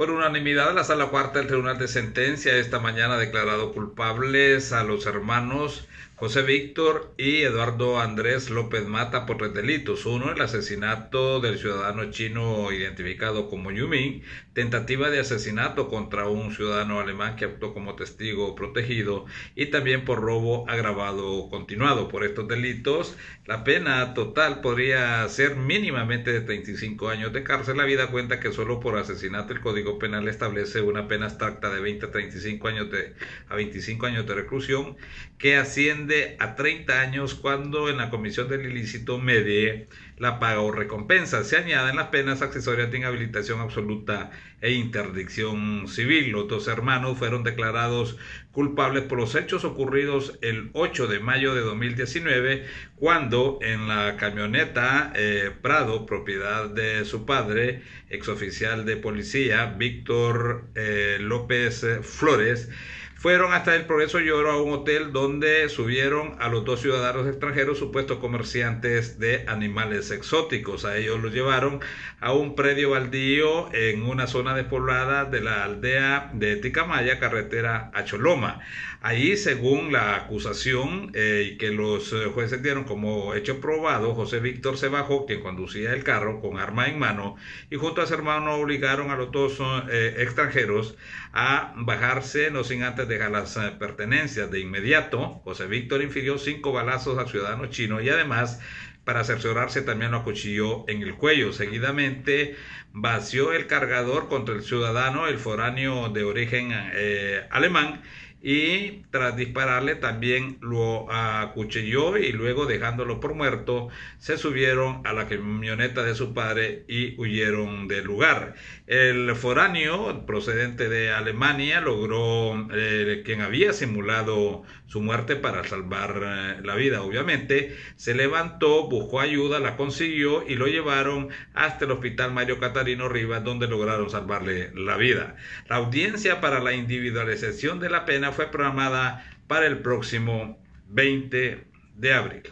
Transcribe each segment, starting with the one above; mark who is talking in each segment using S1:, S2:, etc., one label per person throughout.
S1: Por unanimidad, la Sala Cuarta del Tribunal de Sentencia esta mañana ha declarado culpables a los hermanos José Víctor y Eduardo Andrés López Mata por tres delitos. Uno, el asesinato del ciudadano chino identificado como Yumin, tentativa de asesinato contra un ciudadano alemán que actuó como testigo protegido y también por robo agravado continuado. Por estos delitos, la pena total podría ser mínimamente de 35 años de cárcel. La vida cuenta que solo por asesinato el Código Penal establece una pena abstracta de 20 a 35 años de, a 25 años de reclusión que asciende a 30 años cuando en la comisión del ilícito medie la paga o recompensa. Se añaden las penas accesorias de inhabilitación absoluta e interdicción civil. Los dos hermanos fueron declarados culpables por los hechos ocurridos el 8 de mayo de 2019, cuando en la camioneta eh, Prado, propiedad de su padre, exoficial de policía, Víctor eh, López Flores, fueron hasta el Progreso Lloro a un hotel donde subieron a los dos ciudadanos extranjeros, supuestos comerciantes de animales exóticos. A ellos los llevaron a un predio baldío en una zona despoblada de la aldea de Ticamaya, carretera a Choloma. Ahí, según la acusación eh, que los jueces dieron como hecho probado, José Víctor se bajó, quien conducía el carro con arma en mano, y junto a su hermano obligaron a los dos eh, extranjeros a bajarse, no sin antes dejar las pertenencias. De inmediato, José Víctor infirió cinco balazos al ciudadano chino y además para cerciorarse también lo acuchilló en el cuello. Seguidamente vació el cargador contra el ciudadano, el foráneo de origen alemán, y tras dispararle también lo acuchilló y luego dejándolo por muerto se subieron a la camioneta de su padre y huyeron del lugar. El foráneo procedente de Alemania logró eh, quien había simulado su muerte para salvar eh, la vida obviamente se levantó, buscó ayuda, la consiguió y lo llevaron hasta el hospital Mario Catarino Rivas donde lograron salvarle la vida. La audiencia para la individualización de la pena fue programada para el próximo 20 de abril.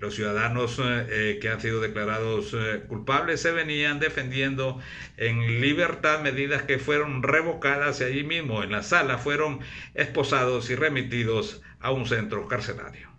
S1: Los ciudadanos eh, eh, que han sido declarados eh, culpables se venían defendiendo en libertad medidas que fueron revocadas y allí mismo en la sala fueron esposados y remitidos a un centro carcelario.